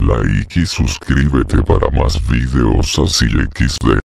Like y suscríbete para más videos así XD.